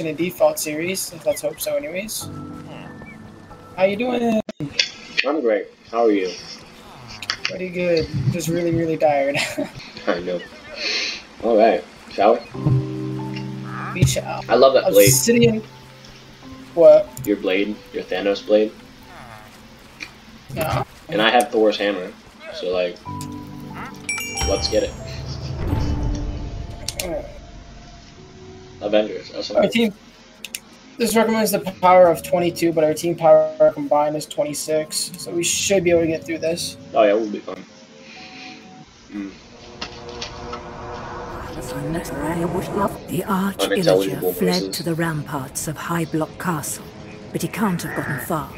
in a default series. Let's hope so, anyways. How you doing? I'm great. How are you? Pretty good. Just really, really tired. I know. All right, shall we? we shall. I love that blade. sitting in. What? Your blade, your Thanos blade, No. and I have Thor's hammer. So like, let's get it. Avengers. That's Our team. This recommends the power of 22, but our team power combined is 26. So we should be able to get through this. Oh yeah, we'll be fine. Mm. The Arch Unintelligible Illager fled voices. to the ramparts of High Block Castle, but he can't have gotten far.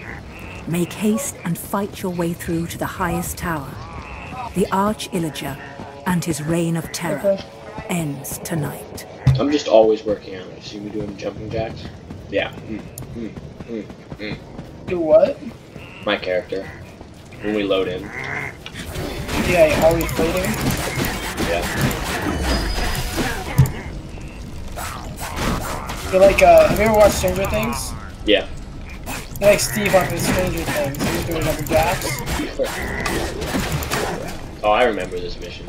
Make haste and fight your way through to the highest tower. The Arch Illager and his reign of terror Okay. ends tonight. I'm just always working out. You see me doing jumping jacks? Yeah. Mm, mm, mm, mm. Do what? My character. When we load in. Yeah, you're always floating. Yeah. You're like, uh, have you ever watched Stranger Things? Yeah. You're like Steve on his Stranger Things. He's doing other jacks. Oh, I remember this mission.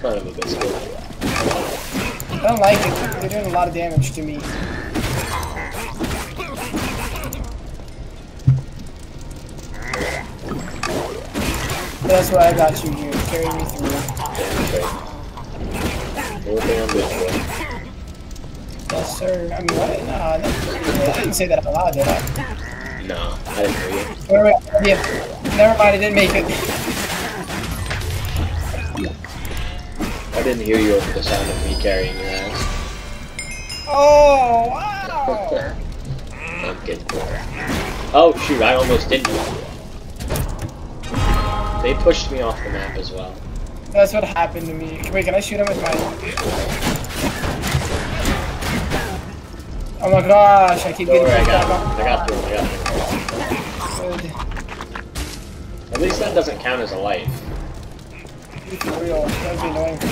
Kind of a bit skill. I don't like it. They're doing a lot of damage to me. But that's why I got you here. Carry me through. Damn straight. Everything I'm. Yes, sir. I mean, what? Nah, I didn't say that out loud, did I? No, I didn't hear you. Wait, wait, yeah. Never mind, I didn't make it. I didn't hear you over the sound of me carrying your ass. Oh, wow! I'm kidding. Oh shoot, I almost didn't. They pushed me off the map as well. That's what happened to me. Wait, can I shoot him with my... Oh my gosh, I keep Don't getting worry, I got. I got through I got through At least that doesn't count as a life. For real. That would be annoying for.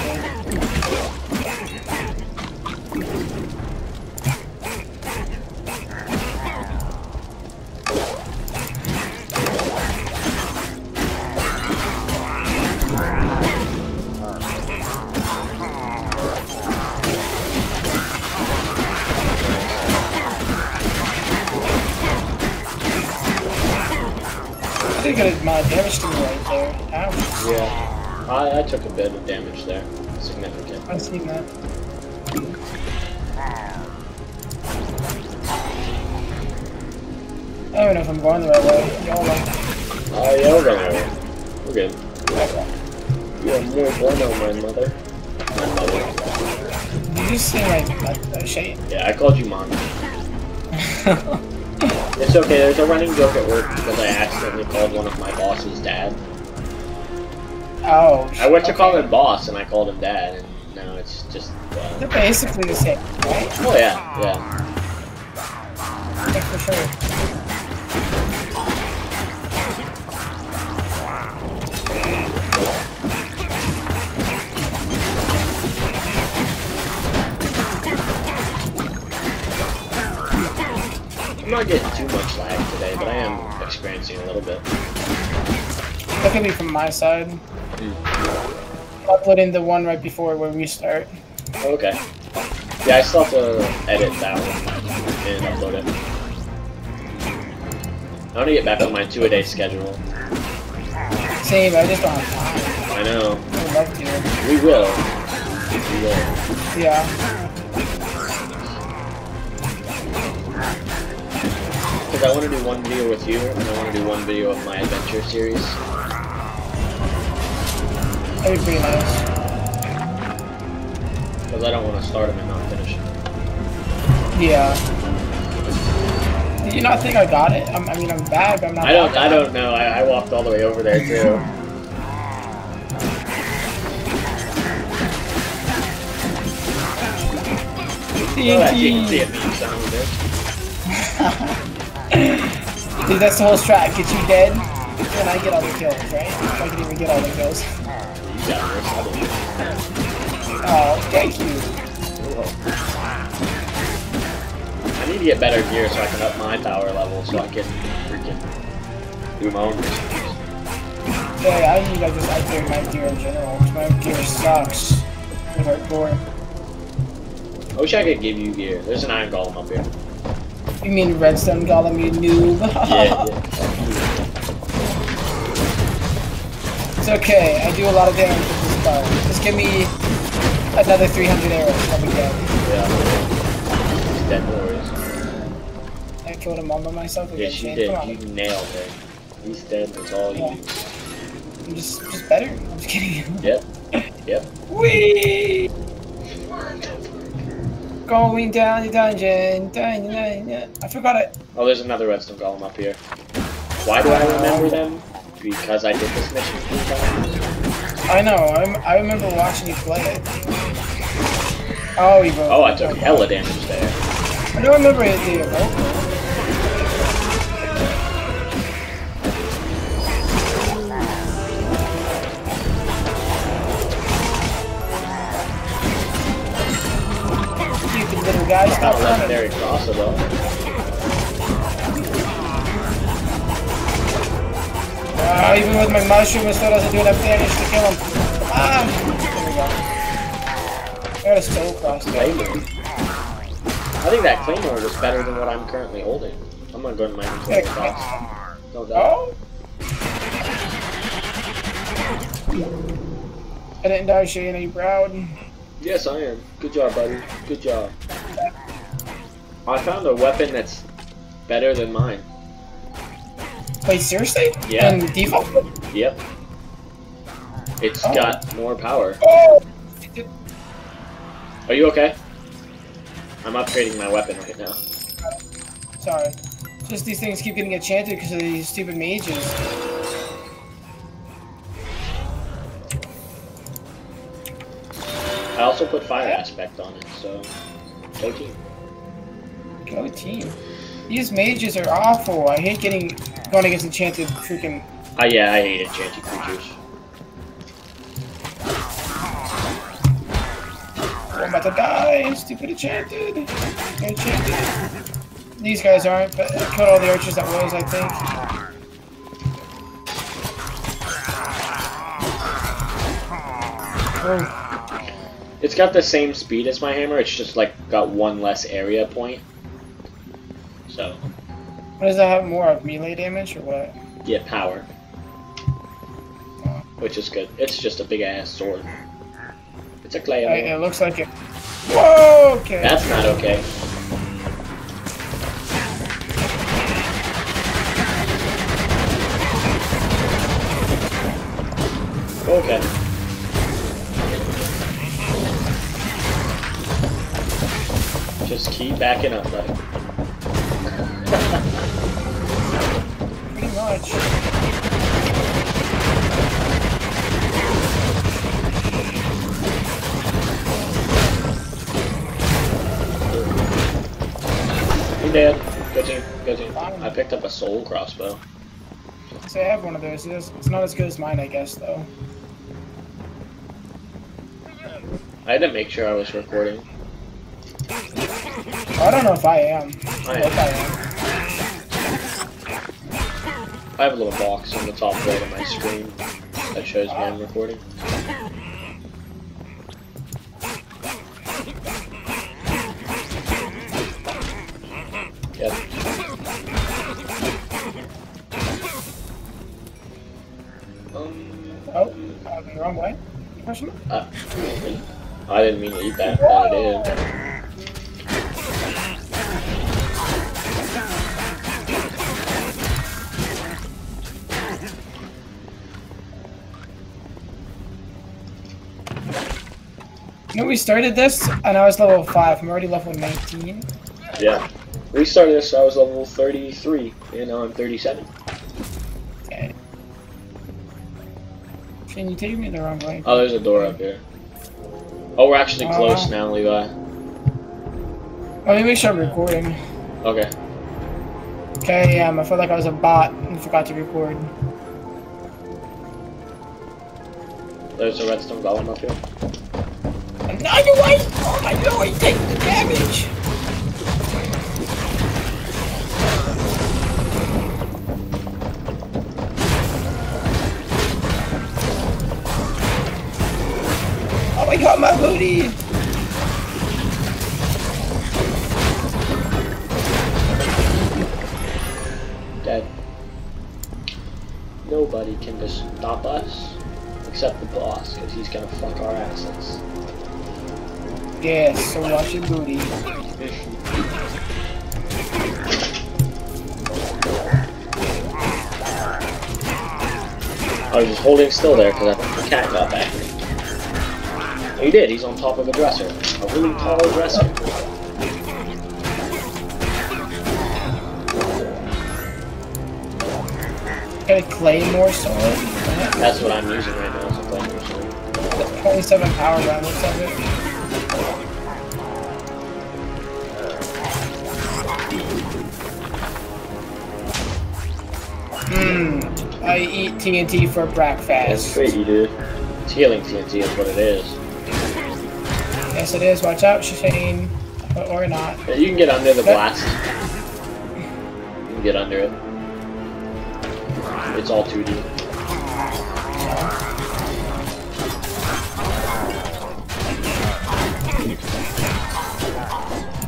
I think it my damage to me right there. Ouch. Yeah. I, I took a bit of damage there. Significant. I've seen that. I don't even know if I'm going the right way. Y'all like, Oh yeah, we're going We're good. You are muy bueno, my mother. My mother. Did you just seem like a, a shade. Yeah, I called you mom. It's okay, there's a running joke at work because I accidentally called one of my boss's dad. Oh. I went to okay. call him boss and I called him dad, and now it's just. They're Uh, basically the same, right? oh yeah, yeah. Yeah, for sure. I'm not getting too much lag today, but I am experiencing a little bit. That could be from my side. I'll put in the one right before where we start. Okay. Yeah, I still have to edit that one and upload it. I want to get back on my two-a-day schedule. Same, I just don't have time. I know. I would love to. We will. We will. Yeah. Because I want to do one video with you, and I want to do one video of my adventure series. Be pretty nice. Because I don't want to start them and not finish them. Yeah. Did you not think I got it? I'm, I mean, I'm bad, but I'm not. I don't. I don't know. I, I walked all the way over there too. That TNT at me, you son of a bitch. Dude, that's the whole strat. Get you dead, and I get all the kills, right? If I can even get all the kills. You got this. I believe. Oh, thank you. You're need to get better gear so I can up my power level so I can freaking do my own missions. Yeah, I need to just upgrade my gear in general. My gear sucks. With hardcore. I wish I could give you gear. There's an iron golem up here. You mean redstone golem, you noob? Yeah, yeah. It's okay. I do a lot of damage with this bow. Just give me another 300 arrows. I'll be dead. yeah. He's dead, no worries. I killed him all by myself again. Yes, you did. You nailed it. He's dead. That's all you do. I'm just, just better. I'm just kidding. Yep. Yep. Whee! Going down the dungeon. Dun, dun, dun. I forgot it. Oh, there's another redstone golem up here. Why do I remember them? Because I did this mission three times. I know. I, rem- I remember watching you play it. Oh, broke. Oh, I took hella damage there. I don't remember it being broke. Stupid little guy, Got stop a running. legendary crosser though. Ah, even with my mushroom, it still doesn't do enough damage to kill him. Ah! There we go. I got a. Claymore. I think that Claymore is better than what I'm currently holding. I'm gonna go to my inventory Yeah, cross. Don't die. Oh! I didn't die, Shane. Are you proud? Yes, I am. Good job, buddy. Good job. I found a weapon that's better than mine. Wait, seriously? Yeah. And default? Yep. It's Oh. got more power. Oh! Are you okay? I'm upgrading my weapon right now. Sorry. Just these things keep getting enchanted because of these stupid mages. I also put fire aspect on it, so go team. Go team. These mages are awful. I hate getting going against enchanted freaking. Ah, yeah, I hate enchanted creatures. I'm about to die. Stupid enchanted. Enchanted. These guys aren't, but I killed all the archers that was, I think. Oh, It's got the same speed as my hammer, it's just like got one less area point. So, what does that have more of? Melee damage or what? yeah, power. Oh. Which is good. It's just a big ass sword. It's a I, claymore. it looks like it. Whoa! Okay. That's not okay. Okay. Just keep backing up, buddy. Much. Hey, Dad. Go team. Go team. I picked up a soul crossbow. So I have one of those. It's not as good as mine, I guess, though. I had to make sure I was recording. I don't know if I am. I. I am. I have a little box on the top right of my screen that shows me I'm recording. Yep. Um, Oh, uh, the wrong way. Question? uh, I didn't mean to eat that, but I did. We started this, and I was level 5. I'm already level 19. Yeah. We started this, I was level 33, and now I'm 37. Okay. Can you take me the wrong way? Oh, there's a door up here. Oh, we're actually Uh, close now, Levi. Let me make sure I'm recording. Okay. Okay, um, I felt like I was a bot and forgot to record. There's a redstone golem up here. And way! oh, my lord, take the damage. Oh my god, my booty! Dead. Nobody can just stop us except the boss, because he's gonna fuck our asses. Yes, so watch your booty. I was just holding still there because the cat got back. Oh, he did, he's on top of a dresser. A really tall dresser. Got a claymore sword. That's what I'm using right now, is a claymore sword. 27 power round, looks of it. Mmm, I eat TNT for That's breakfast. great you do. It's healing TNT is what it is. Yes, it is. Watch out, Shane. Or not. Yeah, You can get under the blast. You can get under it. It's all 2D.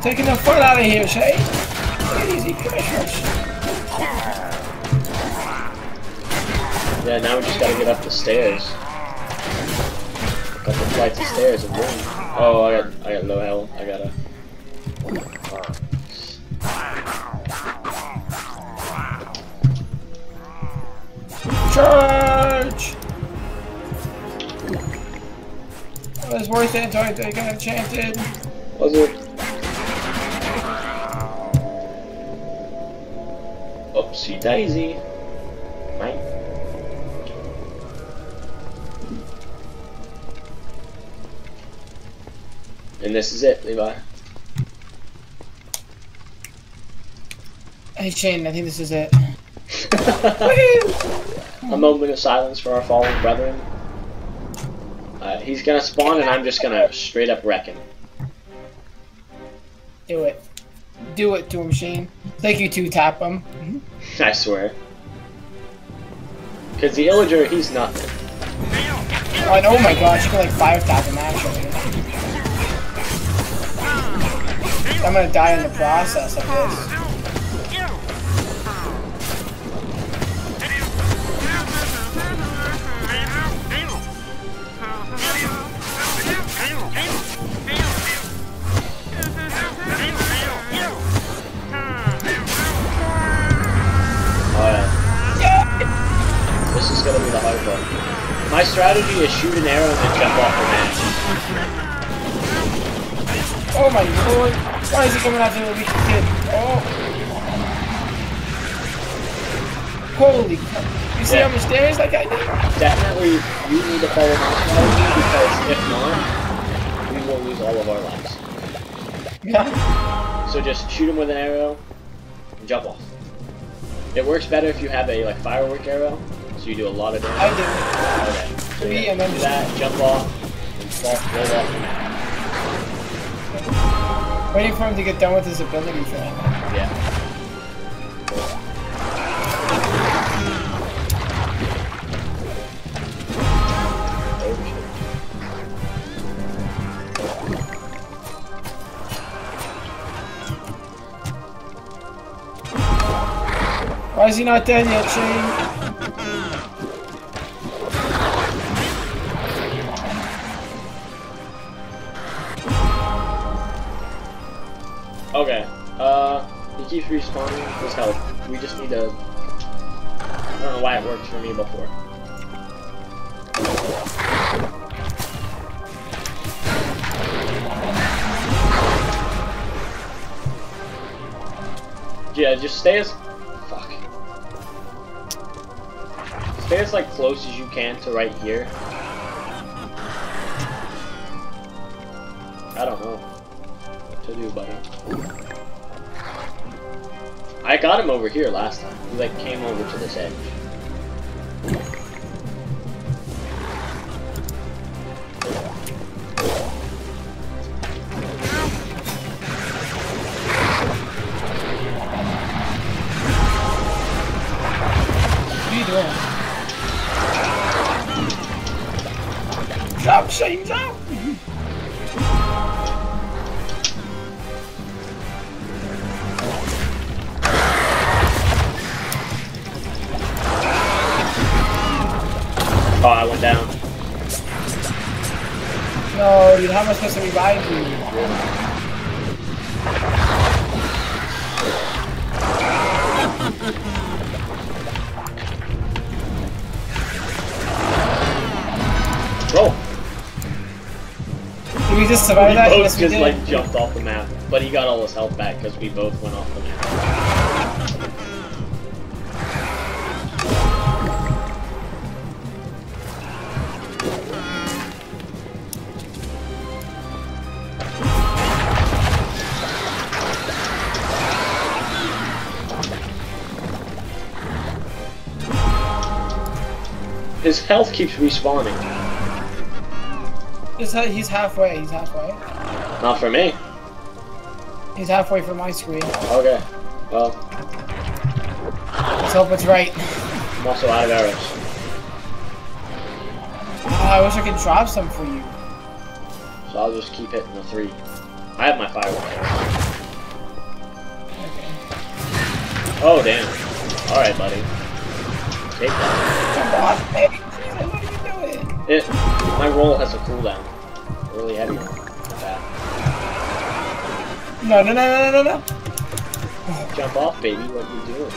Taking the fun out of here. Take it easy, Christmas. Yeah, now we just gotta get up the stairs. Couple flights of stairs and boom. Oh, I got, I got low health. I gotta. Charge! It was worth it until I got enchanted. Was it? Oopsie daisy. And this is it, Levi. Hey Shane, I think this is it. A moment of silence for our fallen brethren. Uh, he's gonna spawn and I'm just gonna straight up wreck him. Do it. Do it to him, Shane. Thank you to tap him. I swear. Because the Illager, he's nothing. Oh, and oh my gosh, you can like five tap him actually. I'm gonna die in the process of this. This is gonna be the hard part. My strategy is shoot an arrow and then jump off the match. Oh my lord. Why is he coming after the weak? Oh. Holy. You see Yeah. how much damage that guy did? Definitely, you need to follow my strategy because if not, we will lose all of our lives. Yeah. So just shoot him with an arrow and jump off. It works better if you have a like firework arrow, so you do a lot of damage. I do. Okay. So yeah, and then do that, jump off, and fall, roll off the map. Waiting for him to get done with his ability thing. Yeah. Why is he not dead yet, Shane? He keeps respawning. Health. We just need to. I don't know why it worked for me before. Yeah, just stay as. Fuck. Stay as like close as you can to right here. I don't know what to do, buddy. I got him over here last time. He like came over to this edge. I went down. No, dude, how am I supposed to revive you? Bro, Did we just survive we that? both Yes, just like jumped off the map, but he got all his health back because we both went off the map. His health keeps respawning. He's, he's halfway. He's halfway. Not for me. He's halfway from my screen. Okay. Well, Let's hope it's right. I'm also out of arrows. Ah, I wish I could drop some for you. So I'll just keep hitting the three. I have my firework. Okay. Oh, damn. Alright, buddy. Take that. Come on, baby. Jeez, What are you doing? It, my roll has a cooldown. Really heavy one. Yeah. No, no, no, no, no, no. Jump off, baby. What are you doing?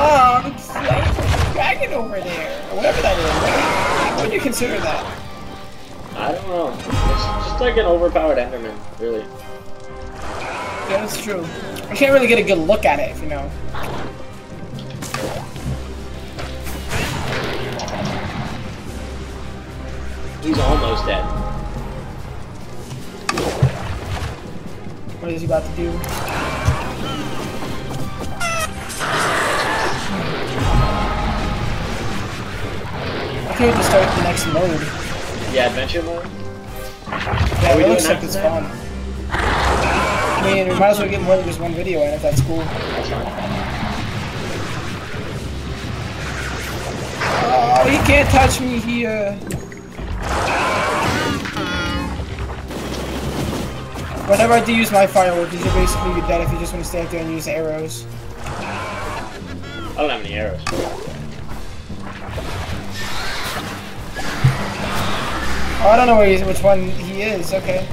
Oh, slaying the dragon over there. Or whatever that is. What would you consider that? I don't know. It's just like an overpowered Enderman, really. Yeah, that's true. I can't really get a good look at it, if you know. He's almost dead. What is he about to do? I can't just start the next mode. Yeah, adventure mode? Yeah, we it looks like it's fun. I mean, we might as well get more than just one video in if that's cool. That's. Oh, he can't touch me here. Uh, Whenever I do use my firework, you're basically dead if you just want to stay up there and use arrows. I don't have any arrows. Oh, I don't know where he's, which one he is. Okay.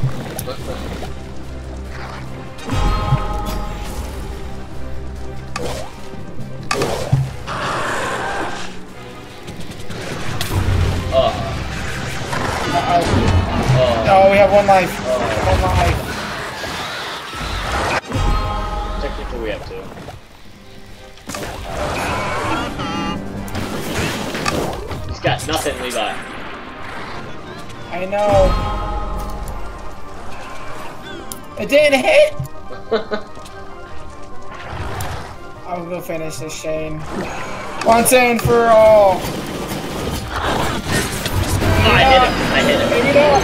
Once and for all. Oh, I hit him. I hit him. Not.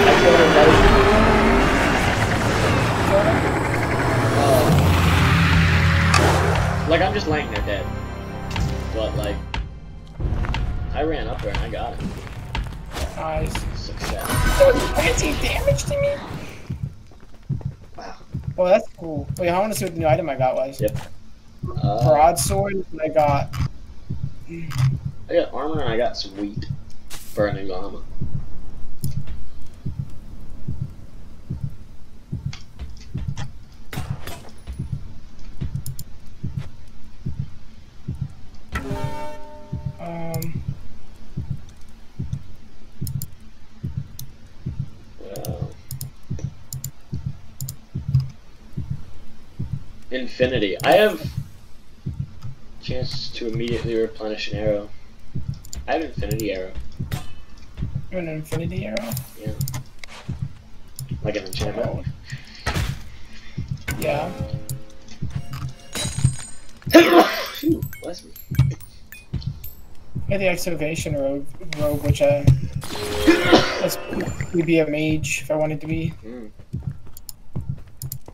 I killed him, buddy. Like, I'm just laying there dead. But, like, I ran up there and I got him. Nice. Success. That was 19 damage to me? Wow. Well, that's cool. Wait, I want to see what the new item I got was. Yep. Uh, Broadsword, and I got. I got armor and I got some wheat. Burning llama. Um. Infinity. I have chance to immediately replenish an arrow. I have infinity arrow. You an infinity arrow. Yeah. Like an enchantment. Yeah. Phew, bless me. I got the evocation robe, robe which I that's would be a mage if I wanted to be. Mm.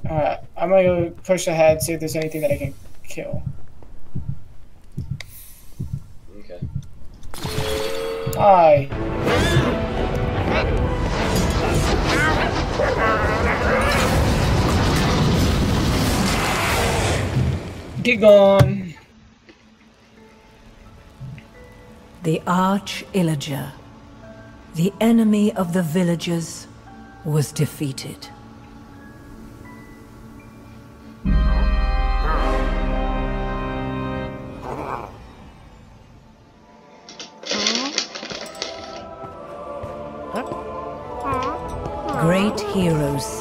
Alright, I'm gonna go push ahead, see if there's anything that I can kill. Okay. Hi. Gone. The Arch Illager, the enemy of the villagers, was defeated.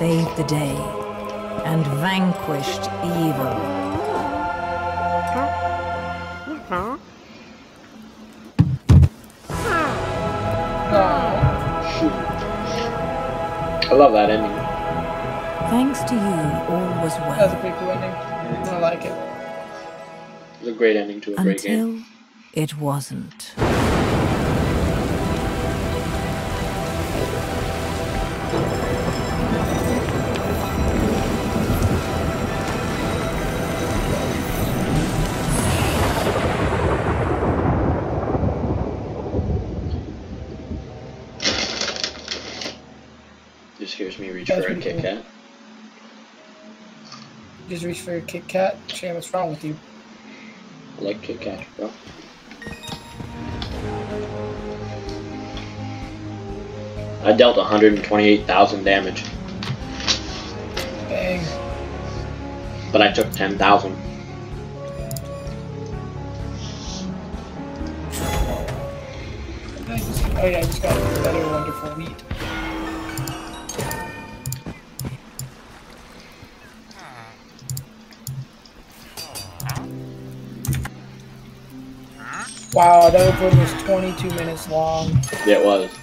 Saved the day and vanquished evil. I love that ending. Thanks to you, all was That was a well. pretty cool ending. I like it. It was a great ending to a great game. Until it wasn't. Just reach for your Kit Kat. Shane, what's wrong with you? I like Kit Kat, bro. I dealt 128,000 damage, Bang. but I took 10,000. Oh yeah, I just got another wonderful wheat. That recording was 22 minutes long. Yeah, it was.